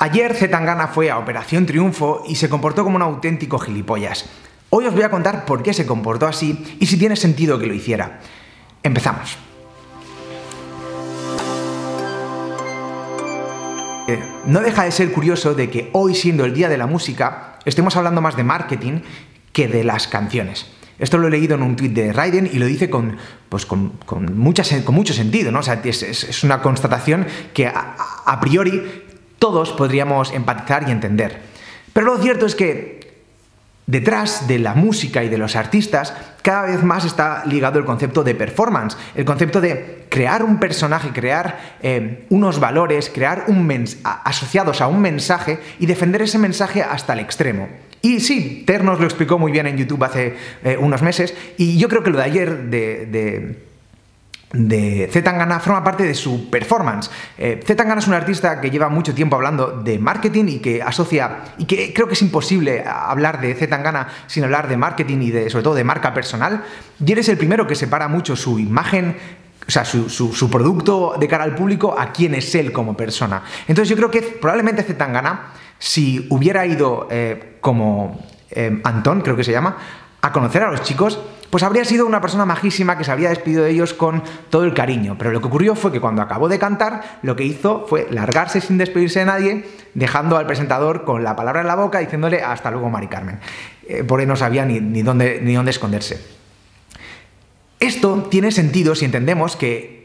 Ayer Zetangana fue a Operación Triunfo y se comportó como un auténtico gilipollas. Hoy os voy a contar por qué se comportó así y si tiene sentido que lo hiciera. Empezamos. Eh, no deja de ser curioso de que hoy, siendo el Día de la Música, estemos hablando más de marketing que de las canciones. Esto lo he leído en un tweet de Raiden y lo dice con, pues con, mucho sentido, ¿no? O sea, es, una constatación que a priori todos podríamos empatizar y entender. Pero lo cierto es que detrás de la música y de los artistas cada vez más está ligado el concepto de performance, el concepto de crear un personaje, crear eh, unos valores, crear un asociados a un mensaje y defender ese mensaje hasta el extremo. Y sí, Ter nos lo explicó muy bien en YouTube hace eh, unos meses y yo creo que lo de ayer de de Zetangana forma parte de su performance. Eh, Zetangana es un artista que lleva mucho tiempo hablando de marketing y que asocia, y que creo que es imposible hablar de Zetangana sin hablar de marketing y de, sobre todo de marca personal. Y eres el primero que separa mucho su imagen o sea, su, producto de cara al público a quién es él como persona. Entonces yo creo que probablemente Zetangana, si hubiera ido eh, como eh, Antón, creo que se llama, a conocer a los chicos, pues habría sido una persona majísima que se habría despedido de ellos con todo el cariño. Pero lo que ocurrió fue que cuando acabó de cantar, lo que hizo fue largarse sin despedirse de nadie, dejando al presentador con la palabra en la boca, diciéndole hasta luego, Mari Carmen. Eh, por ahí no sabía ni, dónde, ni dónde esconderse. Esto tiene sentido si entendemos que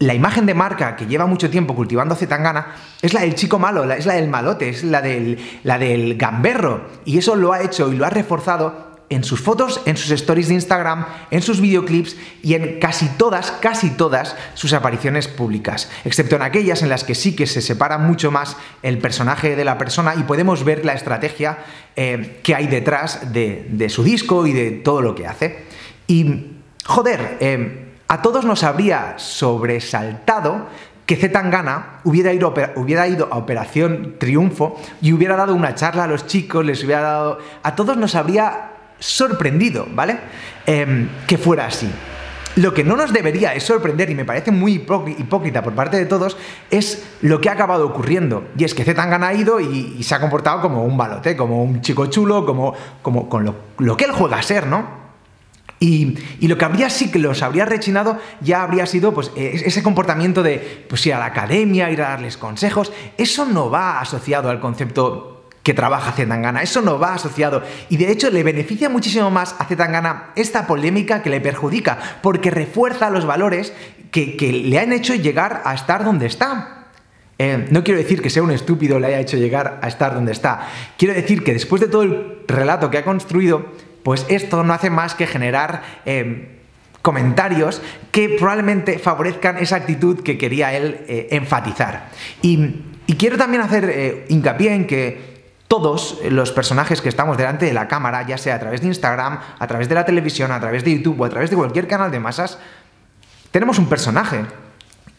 la imagen de marca que lleva mucho tiempo cultivando Zetangana es la del chico malo, es la del malote, es la del, la del gamberro. Y eso lo ha hecho y lo ha reforzado en sus fotos, en sus stories de Instagram, en sus videoclips y en casi todas, casi todas sus apariciones públicas, excepto en aquellas en las que sí que se separa mucho más el personaje de la persona y podemos ver la estrategia eh, que hay detrás de, su disco y de todo lo que hace. Y, joder, eh, a todos nos habría sobresaltado que Zetangana hubiera hubiera ido a Operación Triunfo y hubiera dado una charla a los chicos, les hubiera dado... A todos nos habría sorprendido, ¿vale? Em, que fuera así. Lo que no nos debería es sorprender, y me parece muy hipócrita por parte de todos, es lo que ha acabado ocurriendo. Y es que Zetangana ha ido y, se ha comportado como un balote, como un chico chulo, como, como con lo, que él juega a ser, ¿no? Y, lo que habría sí que los habría rechinado ya habría sido pues, e-, ese comportamiento de pues, ir a la academia, ir a darles consejos. Eso no va asociado al concepto que trabaja Zetangana. Eso no va asociado. Y de hecho le beneficia muchísimo más a Zetangana esta polémica que le perjudica, porque refuerza los valores que, le han hecho llegar a estar donde está. Eh, no quiero decir que sea un estúpido le haya hecho llegar a estar donde está. Quiero decir que después de todo el relato que ha construido, pues esto no hace más que generar eh, comentarios que probablemente favorezcan esa actitud que quería él eh, enfatizar. Y, quiero también hacer hincapié en que todos los personajes que estamos delante de la cámara, ya sea a través de Instagram, a través de la televisión, a través de YouTube o a través de cualquier canal de masas, tenemos un personaje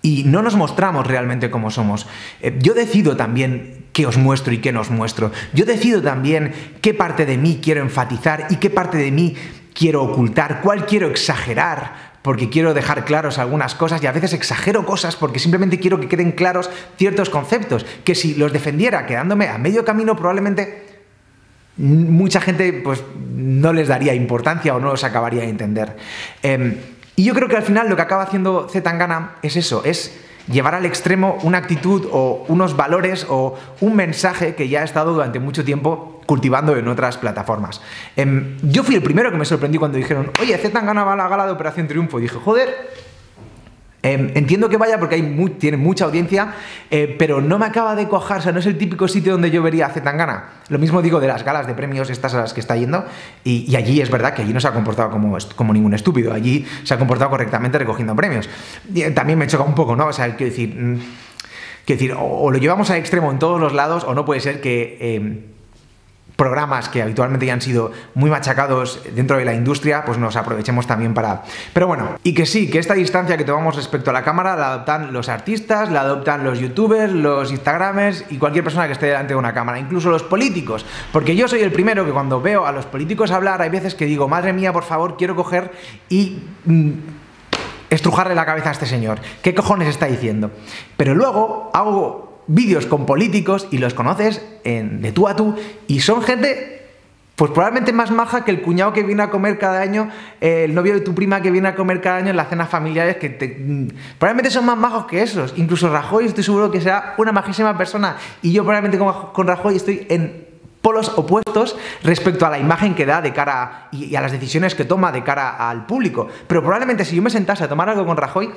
y no nos mostramos realmente como somos. Eh, yo decido también qué os muestro y qué nos muestro. Yo decido también qué parte de mí quiero enfatizar y qué parte de mí quiero ocultar, cuál quiero exagerar, porque quiero dejar claros algunas cosas y a veces exagero cosas porque simplemente quiero que queden claros ciertos conceptos, que si los defendiera quedándome a medio camino probablemente mucha gente pues no les daría importancia o no los acabaría de entender. Em, y yo creo que al final lo que acaba haciendo Zetangana es eso, es llevar al extremo una actitud o unos valores o un mensaje que ya ha estado durante mucho tiempo cultivando en otras plataformas. Em, yo fui el primero que me sorprendí cuando dijeron, oye, Zetangana va a la gala de Operación Triunfo. Y dije, joder, Em, entiendo que vaya porque tiene mucha audiencia, eh, pero no me acaba de cojar, o sea, no es el típico sitio donde yo vería a Zetangana. Lo mismo digo de las galas de premios estas a las que está yendo, y, allí es verdad que allí no se ha comportado como, ningún estúpido, allí se ha comportado correctamente recogiendo premios. Eh, también me choca un poco, ¿no? O sea, quiero decir, mm, quiero decir o, lo llevamos al extremo en todos los lados, o no puede ser que em, programas que habitualmente ya han sido muy machacados dentro de la industria, pues nos aprovechemos también para... Pero bueno, y que sí, que esta distancia que tomamos respecto a la cámara la adoptan los artistas, la adoptan los youtubers, los instagramers y cualquier persona que esté delante de una cámara, incluso los políticos, porque yo soy el primero que cuando veo a los políticos hablar hay veces que digo, madre mía, por favor, quiero coger y... Mm, estrujarle la cabeza a este señor. ¿Qué cojones está diciendo? Pero luego hago vídeos con políticos y los conoces de tú a tú y son gente pues probablemente más maja que el cuñado que viene a comer cada año, eh, el novio de tu prima que viene a comer cada año en las cenas familiares, que mm, probablemente son más majos que esos. Incluso Rajoy estoy seguro que será una majísima persona y yo probablemente con, Rajoy estoy en polos opuestos respecto a la imagen que da de cara y, a las decisiones que toma de cara al público. Pero probablemente si yo me sentase a tomar algo con Rajoy,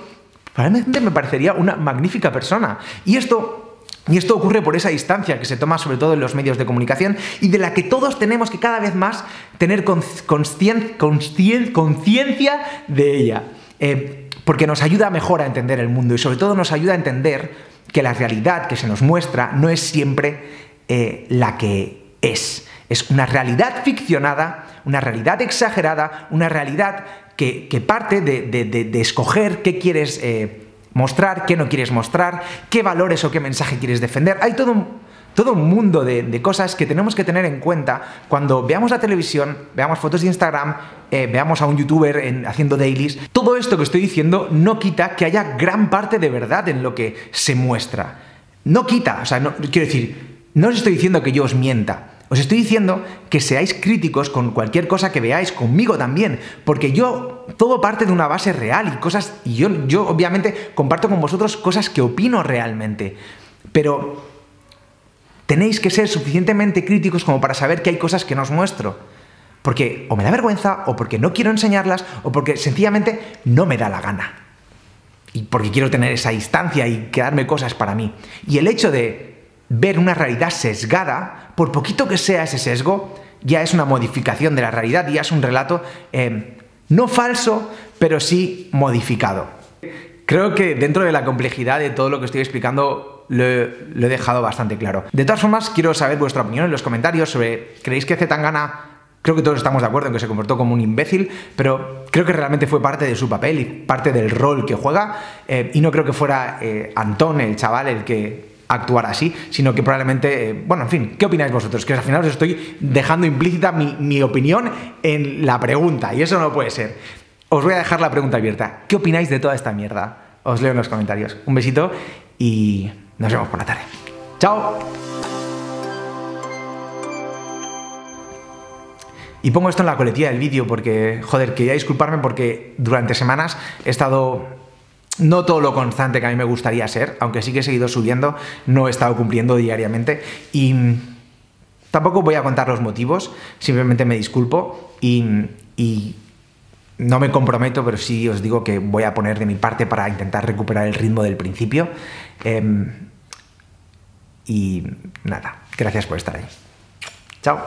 probablemente me parecería una magnífica persona. Y esto y esto ocurre por esa distancia que se toma sobre todo en los medios de comunicación y de la que todos tenemos que cada vez más tener conciencia de ella. Eh, porque nos ayuda mejor a entender el mundo y sobre todo nos ayuda a entender que la realidad que se nos muestra no es siempre eh, la que es. Es una realidad ficcionada, una realidad exagerada, una realidad que, parte de, escoger qué quieres... Eh, mostrar, qué no quieres mostrar, qué valores o qué mensaje quieres defender. Hay todo un, todo un mundo de, cosas que tenemos que tener en cuenta cuando veamos la televisión, veamos fotos de Instagram, eh, veamos a un youtuber haciendo dailies. Todo esto que estoy diciendo no quita que haya gran parte de verdad en lo que se muestra. No quita, o sea, no, quiero decir, no os estoy diciendo que yo os mienta. Os estoy diciendo que seáis críticos con cualquier cosa que veáis, conmigo también, porque yo todo parte de una base real y cosas, y yo, yo obviamente comparto con vosotros cosas que opino realmente, pero tenéis que ser suficientemente críticos como para saber que hay cosas que no os muestro. Porque o me da vergüenza, o porque no quiero enseñarlas, o porque sencillamente no me da la gana. Y porque quiero tener esa distancia y quedarme cosas para mí. Y el hecho de ver una realidad sesgada, por poquito que sea ese sesgo, ya es una modificación de la realidad, ya es un relato eh, no falso, pero sí modificado. Creo que dentro de la complejidad de todo lo que estoy explicando lo, he dejado bastante claro. De todas formas, quiero saber vuestra opinión en los comentarios sobre, ¿creéis que Zetangana Creo que todos estamos de acuerdo en que se comportó como un imbécil, pero creo que realmente fue parte de su papel y parte del rol que juega. Eh, y no creo que fuera eh, Antón, el chaval, el que actuar así, sino que probablemente, eh, bueno, en fin, ¿qué opináis vosotros? Que al final os estoy dejando implícita mi, opinión en la pregunta, y eso no puede ser. Os voy a dejar la pregunta abierta. ¿Qué opináis de toda esta mierda? Os leo en los comentarios. Un besito y nos vemos por la tarde. ¡Chao! Y pongo esto en la coletilla del vídeo porque, joder, quería disculparme porque durante semanas he estado no todo lo constante que a mí me gustaría ser, aunque sí que he seguido subiendo, no he estado cumpliendo diariamente y tampoco voy a contar los motivos, simplemente me disculpo y, no me comprometo, pero sí os digo que voy a poner de mi parte para intentar recuperar el ritmo del principio. Em, y nada, gracias por estar ahí. Chao.